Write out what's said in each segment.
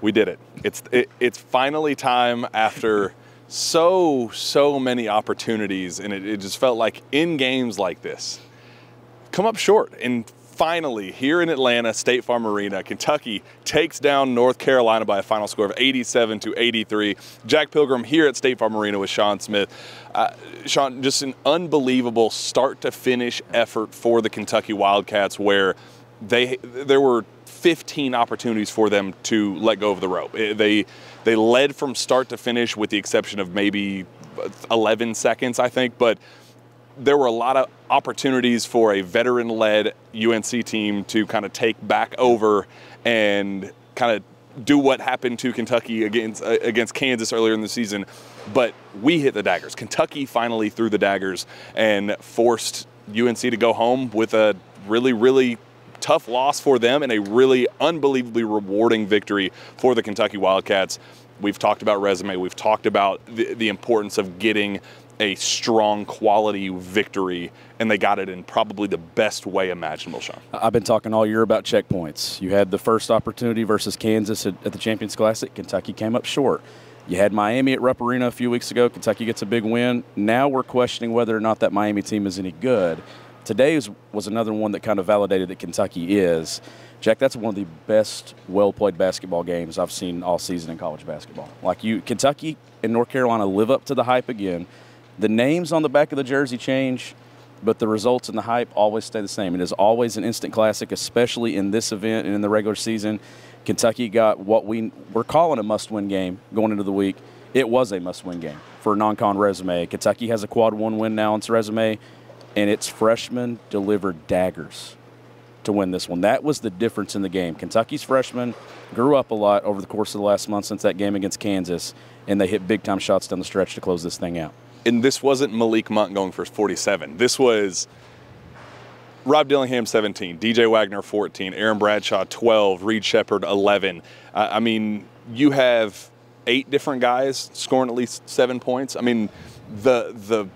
We did it. It's it, it's finally time after so so many opportunities, and it, it just felt like in games like this, come up short. And finally, here in Atlanta, State Farm Arena, Kentucky takes down North Carolina by a final score of 87 to 83. Jack Pilgrim here at State Farm Arena with Sean Smith. Uh, Sean, just an unbelievable start to finish effort for the Kentucky Wildcats, where they there were 15 opportunities for them to let go of the rope. They they led from start to finish, with the exception of maybe 11 seconds, I think, but there were a lot of opportunities for a veteran-led UNC team to kind of take back over and kind of do what happened to Kentucky against uh, against Kansas earlier in the season, but we hit the daggers. Kentucky finally threw the daggers and forced UNC to go home with a really really tough loss for them and a really unbelievably rewarding victory for the Kentucky Wildcats. We've talked about resume. We've talked about the, the importance of getting a strong quality victory, and they got it in probably the best way imaginable, Sean. I've been talking all year about checkpoints. You had the first opportunity versus Kansas at, at the Champions Classic. Kentucky came up short. You had Miami at Rupp Arena a few weeks ago. Kentucky gets a big win. Now we're questioning whether or not that Miami team is any good. Today was, another one that kind of validated that Kentucky is. Jack, that's one of the best well played basketball games I've seen all season in college basketball. Like you, Kentucky and North Carolina live up to the hype again. The names on the back of the jersey change, but the results and the hype always stay the same. It is always an instant classic, especially in this event and in the regular season. Kentucky got what we we're calling a must-win game going into the week. It was a must-win game for a non-con resume. Kentucky has a quad one win now on its resume and its freshmen delivered daggers to win this one. That was the difference in the game. Kentucky's freshmen grew up a lot over the course of the last month since that game against Kansas, and they hit big time shots down the stretch to close this thing out. And this wasn't Malik Monk going for 47. This was Rob Dillingham 17, DJ Wagner 14, Aaron Bradshaw 12, Reed Sheppard 11. Uh, I mean, you have eight different guys scoring at least seven points. I mean, the the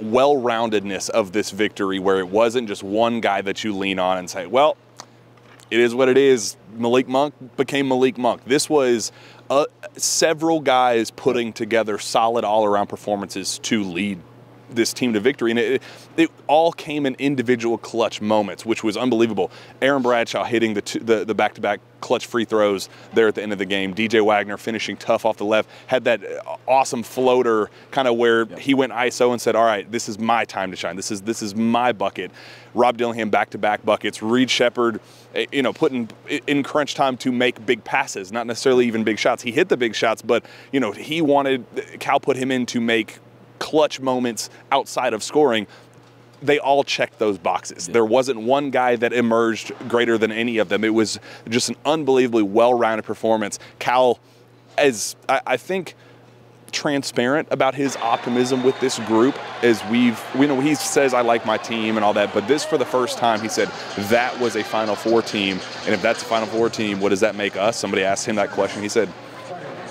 well-roundedness of this victory where it wasn't just one guy that you lean on and say, well, it is what it is. Malik Monk became Malik Monk. This was uh, several guys putting together solid all-around performances to lead this team to victory. And it, it all came in individual clutch moments, which was unbelievable. Aaron Bradshaw hitting the, two, the, the back-to-back clutch free throws there at the end of the game. DJ Wagner finishing tough off the left, had that awesome floater kind of where yep. he went ISO and said, all right, this is my time to shine. This is, this is my bucket. Rob Dillingham back-to-back buckets. Reed Sheppard, eh, you know, putting in crunch time to make big passes, not necessarily even big shots. He hit the big shots, but, you know, he wanted, Cal put him in to make clutch moments outside of scoring, they all checked those boxes. Yeah. There wasn't one guy that emerged greater than any of them. It was just an unbelievably well-rounded performance. Cal, as I, I think, transparent about his optimism with this group as we've you know he says I like my team and all that but this for the first time he said that was a final four team and if that's a final four team what does that make us somebody asked him that question he said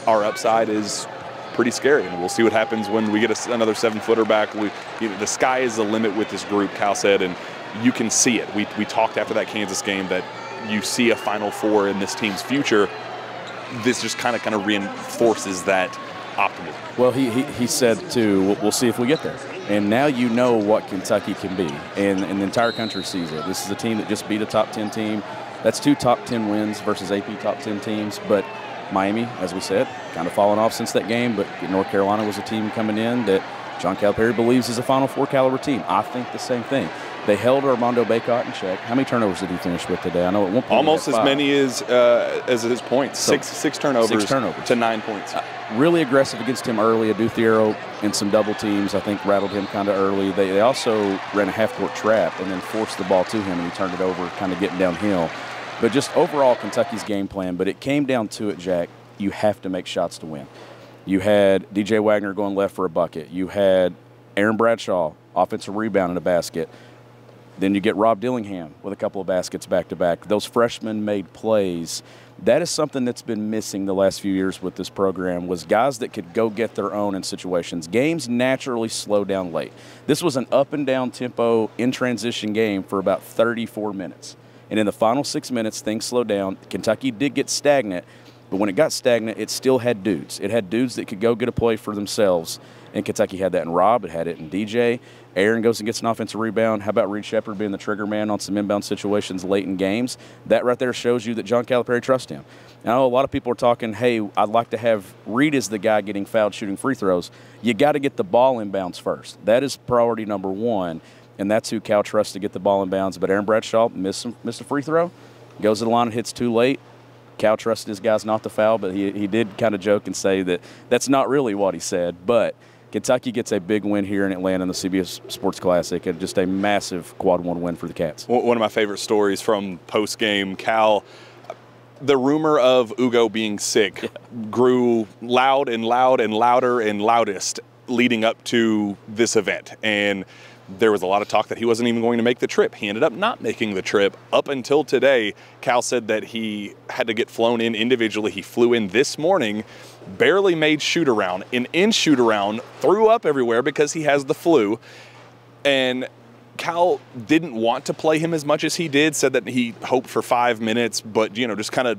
our upside is pretty scary. And we'll see what happens when we get a, another seven footer back. We, you know, the sky is the limit with this group, Cal said, and you can see it. We, we talked after that Kansas game that you see a Final Four in this team's future. This just kind of kind of reinforces that optimism. Well, he, he, he said too, we'll, see if we get there. And now you know what Kentucky can be, and, and the entire country sees it. This is a team that just beat a top 10 team. That's two top 10 wins versus AP top 10 teams, but – Miami, as we said, kind of fallen off since that game, but North Carolina was a team coming in that John Calipari believes is a Final Four caliber team. I think the same thing. They held Armando Bacot in check. How many turnovers did he finish with today? I know at one point almost as many as uh, as his points. So six six turnovers. Six turnovers to nine points. Uh, really aggressive against him early. Adou Thiero in some double teams. I think rattled him kind of early. They, they also ran a half court trap and then forced the ball to him and he turned it over, kind of getting downhill. But just overall, Kentucky's game plan. But it came down to it, Jack. You have to make shots to win. You had DJ Wagner going left for a bucket. You had Aaron Bradshaw, offensive rebound in a basket. Then you get Rob Dillingham with a couple of baskets back to back. Those freshmen made plays. That is something that's been missing the last few years with this program was guys that could go get their own in situations. Games naturally slow down late. This was an up and down tempo in transition game for about 34 minutes. And in the final six minutes, things slowed down. Kentucky did get stagnant, But when it got stagnant, it still had dudes. It had dudes that could go get a play for themselves. And Kentucky had that in Rob, it had it in DJ. Aaron goes and gets an offensive rebound. How about Reed Sheppard being the trigger man on some inbound situations late in games? That right there shows you that John Calipari trusts him. Now, a lot of people are talking, hey, I'd like to have Reed as the guy getting fouled shooting free throws. You got to get the ball inbounds first. That is priority number one, and that's who Cal trusts to get the ball inbounds. But Aaron Bradshaw missed, missed a free throw, goes to the line and hits too late. Cal trusted his guys not to foul, but he, he did kind of joke and say that that's not really what he said. But Kentucky gets a big win here in Atlanta in the CBS Sports Classic, and just a massive quad one win for the Cats. One of my favorite stories from post game, Cal. The rumor of Ugo being sick yeah. grew loud and loud and louder and loudest leading up to this event. And there was a lot of talk that he wasn't even going to make the trip. He ended up not making the trip. Up until today, Cal said that he had to get flown in individually. He flew in this morning, barely made shoot around, and in shoot around, threw up everywhere because he has the flu. And Cal didn't want to play him as much as he did, said that he hoped for five minutes, but, you know, just kind of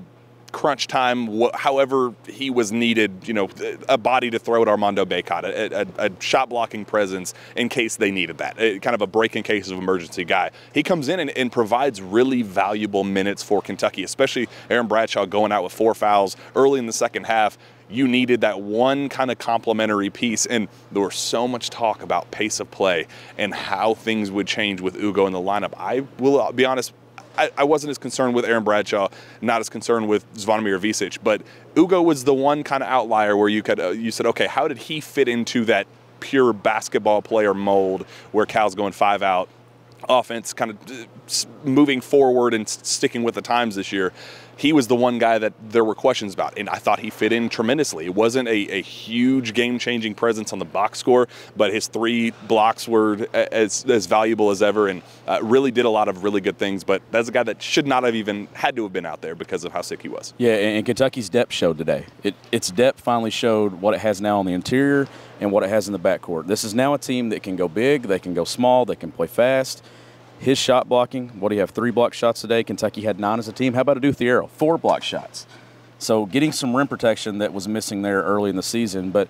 crunch time, however he was needed, you know, a body to throw at Armando Bacot, a, a, a shot blocking presence in case they needed that, a, kind of a break in case of emergency guy. He comes in and, and provides really valuable minutes for Kentucky, especially Aaron Bradshaw going out with four fouls early in the second half you needed that one kind of complementary piece. And there was so much talk about pace of play and how things would change with Ugo in the lineup. I will uh, be honest, I, I, wasn't as concerned with Aaron Bradshaw, not as concerned with Zvonimir Ivisic, but Ugo was the one kind of outlier where you could uh, you said, okay, how did he fit into that pure basketball player mold where Cal's going five out, offense kind of uh, moving forward and sticking with the times this year he was the one guy that there were questions about, and I thought he fit in tremendously. It wasn't a, a huge game-changing presence on the box score, but his three blocks were as, as valuable as ever, and uh, really did a lot of really good things. But that's a guy that should not have even had to have been out there because of how sick he was. Yeah, and Kentucky's depth showed today. It, its depth finally showed what it has now on the interior and what it has in the backcourt. This is now a team that can go big, they can go small, they can play fast his shot blocking, what do you have? Three block shots today. Kentucky had nine as a team. How about Adou Thiero? Four block shots. So getting some rim protection that was missing there early in the season. But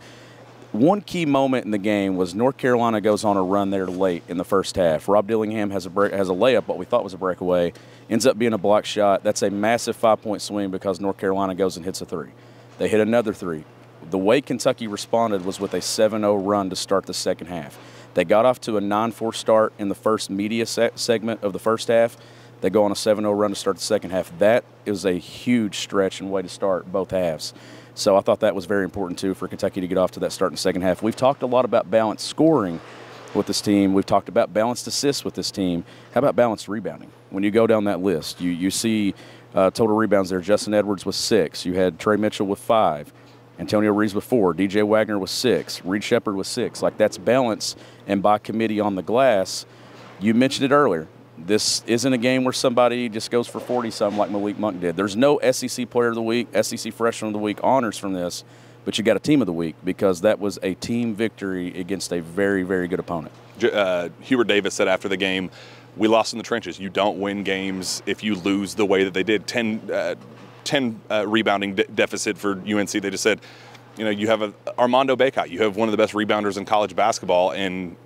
one key moment in the game was North Carolina goes on a run there late in the first half. Rob Dillingham has a break, has a layup, what we thought was a breakaway, ends up being a block shot. That's a massive five point swing because North Carolina goes and hits a three. They hit another three. The way Kentucky responded was with a 7 0 run to start the second half. They got off to a 9 4 start in the first media se- segment of the first half. They go on a 7 0 run to start the second half. That is a huge stretch and way to start both halves. So I thought that was very important too for Kentucky to get off to that start in the second half. We've talked a lot about balanced scoring with this team. We've talked about balanced assists with this team. How about balanced rebounding? When you go down that list, you, you see uh, total rebounds there. Justin Edwards with six. You had Tre Mitchell with five. Antonio Reeves with four. DJ Wagner with six. Reed Sheppard with six. Like that's balance and by committee on the glass. You mentioned it earlier. This isn't a game where somebody just goes for 40 something like Malik Monk did. There's no SEC Player of the Week, SEC Freshman of the Week honors from this, but you got a Team of the Week because that was a team victory against a very, very good opponent. Uh, Hubert Davis said after the game, we lost in the trenches. You don't win games if you lose the way that they did. 10, uh, 10 uh, rebounding de- deficit for UNC. They just said, you know, you have a Armando Bacot. You have one of the best rebounders in college basketball, and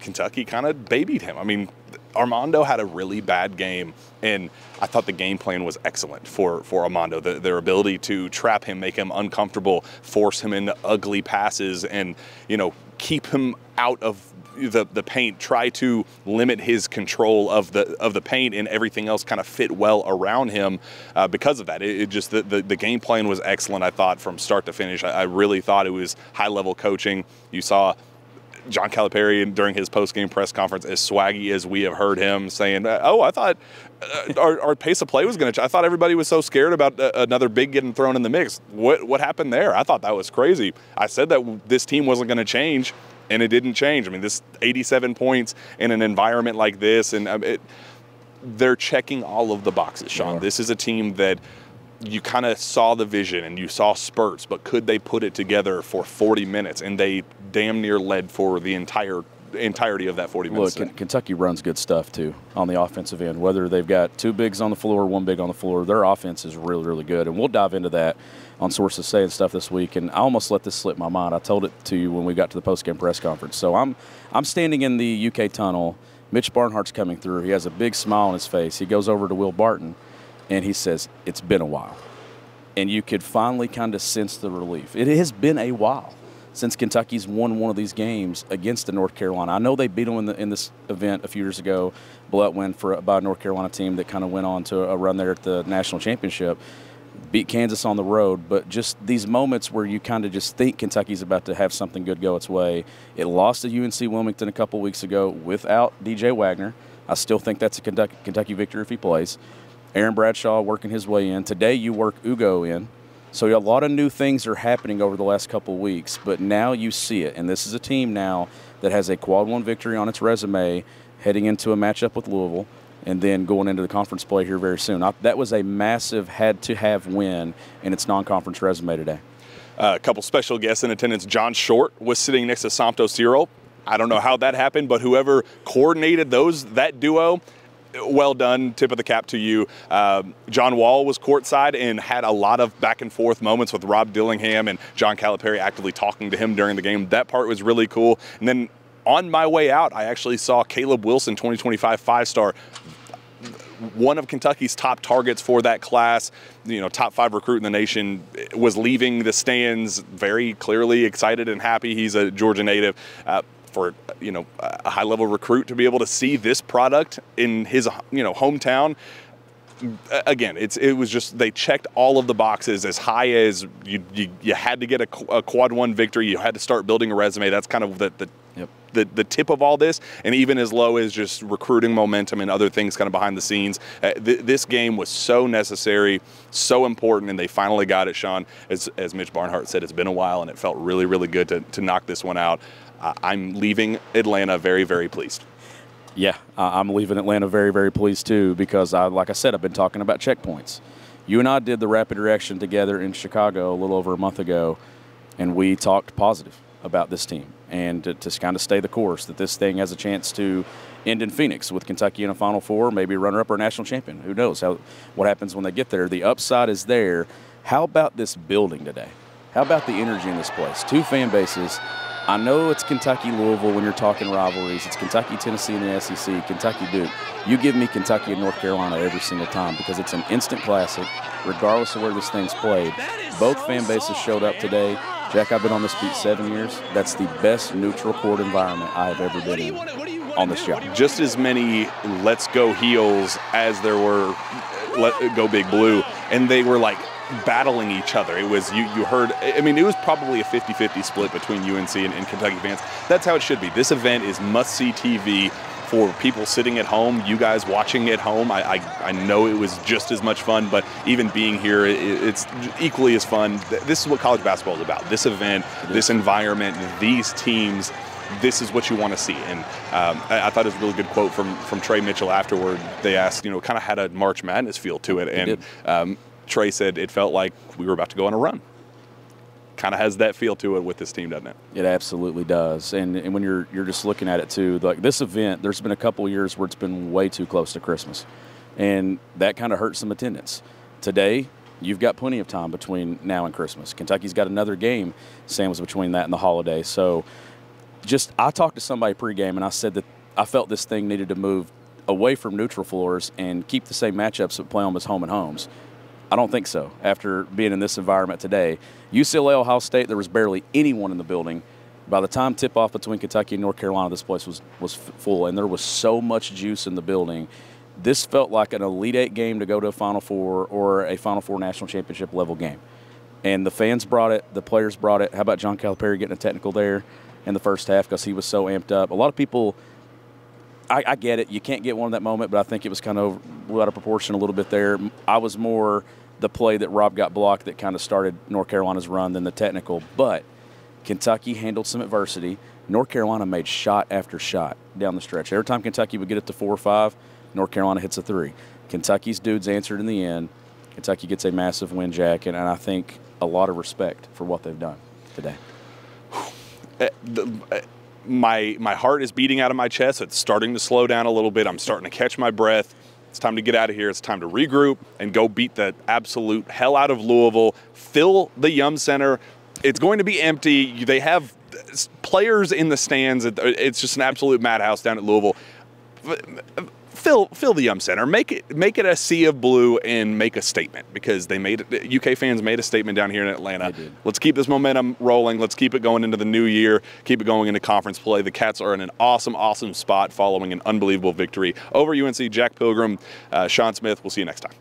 Kentucky kind of babied him. I mean, Armando had a really bad game, and I thought the game plan was excellent for for Armando. The, their ability to trap him, make him uncomfortable, force him into ugly passes, and you know keep him out of the, the paint, try to limit his control of the of the paint, and everything else kind of fit well around him uh, because of that. It, it just the, the, the, game plan was excellent. I thought from start to finish. I, I really thought it was high level coaching. You saw. John Calipari during his post game press conference, as swaggy as we have heard him saying, "Oh, I thought uh, our, our, pace of play was going to. I thought everybody was so scared about uh, another big getting thrown in the mix. What what happened there? I thought that was crazy. I said that this team wasn't going to change, and it didn't change. I mean, this 87 points in an environment like this, and um, it, they're checking all of the boxes, Sean. This is a team that you kind of saw the vision and you saw spurts, but could they put it together for 40 minutes? And they damn near led for the entire entirety of that 40 minutes. Look, Kentucky runs good stuff too on the offensive end. Whether they've got two bigs on the floor, one big on the floor, their offense is really, really good. And we'll dive into that on sources saying stuff this week. And I almost let this slip my mind. I told it to you when we got to the post-game press conference. So I'm I'm standing in the UK tunnel. Mitch Barnhart's coming through. He has a big smile on his face. He goes over to Will Barton, and he says, "It's been a while." And you could finally kind of sense the relief. It has been a while since Kentucky's won one of these games against the North Carolina. I know they beat them in, the, in this event a few years ago, blowout win for by a North Carolina team that kind of went on to a run there at the national championship. Beat Kansas on the road, but just these moments where you kind of just think Kentucky's about to have something good go its way. It lost to UNC Wilmington a couple weeks ago without DJ Wagner. I still think that's a Kentucky, victory if he plays. Aaron Bradshaw working his way in. Today you work Ugo in so a lot of new things are happening over the last couple weeks, but now you see it. And this is a team now that has a quad one victory on its resume heading into a matchup with Louisville and then going into the conference play here very soon. That was a massive had to have win in its non conference resume today. Uh, a couple special guests in attendance. John Short was sitting next to Somto Cyril. I don't know how that happened, but whoever coordinated those that duo well done. Tip of the cap to you. Um, John Wall was courtside and had a lot of back and forth moments with Rob Dillingham and John Calipari actively talking to him during the game. That part was really cool. And then on my way out, I actually saw Caleb Wilson, 2025 five star, one of Kentucky's top targets for that class, you know, top five recruit in the nation, was leaving the stands very clearly excited and happy. He's a Georgia native. Uh, for you know a high level recruit to be able to see this product in his you know hometown again, it's it was just they checked all of the boxes as high as you you, you had to get a, a, quad one victory. You had to start building a resume. That's kind of the the. The the tip of all this, and even as low as just recruiting momentum and other things kind of behind the scenes. Uh, th- this game was so necessary, so important, and they finally got it. Sean, as as Mitch Barnhart said, it's been a while, and it felt really really good to to knock this one out uh, I'm leaving Atlanta very, very pleased. Yeah, I'm leaving Atlanta very, very pleased too because, I, like I said, I've been talking about checkpoints. You and I did the rapid reaction together in Chicago a little over a month ago, and we talked positive about this team and to, to kind of stay the course that this thing has a chance to end in Phoenix with Kentucky in a Final Four, maybe runner up or national champion. Who knows how, what happens when they get there? The upside is there. How about this building today? How about the energy in this place? Two fan bases I know it's Kentucky Louisville when you're talking rivalries. It's Kentucky Tennessee in the SEC, Kentucky Duke. You give me Kentucky and North Carolina every single time because it's an instant classic, regardless of where this thing's played. Both fan bases showed up today. Jack, I've been on this beat seven years. That's the best neutral court environment I have ever been in on this job. Just as many let's go heels as there were let go big blue, and they were like battling each other. It was you you heard I mean it was probably a 50-50 split between UNC and, and Kentucky fans. That's how it should be. This event is must-see TV for people sitting at home, you guys watching at home. I, I, I, know it was just as much fun, but even being here, it, it's equally as fun. This is what college basketball is about. This event, this environment, these teams. This is what you want to see, and um, I, I, thought it was a really good quote from from Tre Mitchell afterward. They asked, you know, kind of had a March Madness feel to it, and um, Tre said it felt like we were about to go on a run. Kind of has that feel to it with this team, doesn't it? It absolutely does. And, and when you're you're just looking at it too, like this event, there's been a couple years where it's been way too close to Christmas, and that kind of hurts some attendance. Today, you've got plenty of time between now and Christmas. Kentucky's got another game sandwiched between that and the holiday. So, just I talked to somebody pregame and I said that I felt this thing needed to move away from neutral floors and keep the same matchups but play them as home and homes. I don't think so. After being in this environment today, UCLA, Ohio State, there was barely anyone in the building. By the time tip off between Kentucky and North Carolina, this place was was full, and there was so much juice in the building. This felt like an Elite Eight game to go to a Final Four or a Final Four national championship level game. And the fans brought it, the players brought it. How about John Calipari getting a technical there in the first half because he was so amped up? A lot of people I, I, get it. You can't get one in that moment, but I think it was kind of out of proportion a little bit there. I was more the play that Rob got blocked that kind of started North Carolina's run than the technical. But Kentucky handled some adversity. North Carolina made shot after shot down the stretch. Every time Kentucky would get it to four or five, North Carolina hits a three. Kentucky's dudes answered in the end. Kentucky gets a massive win, Jack, and, and I think a lot of respect for what they've done today. The, uh, my my heart is beating out of my chest. It's starting to slow down a little bit. I'm starting to catch my breath. It's time to get out of here. It's time to regroup and go beat the absolute hell out of Louisville. Fill the Yum Center. It's going to be empty. They have players in the stands. It's just an absolute madhouse down at Louisville fill fill the Yum Center, make it make it a sea of blue, and make a statement because they made it. UK fans made a statement down here in Atlanta. Let's keep this momentum rolling. Let's keep it going into the new year. Keep it going into conference play. The Cats are in an awesome, awesome spot following an unbelievable victory over UNC. Jack Pilgrim, uh, Sean Smith. We'll see you next time.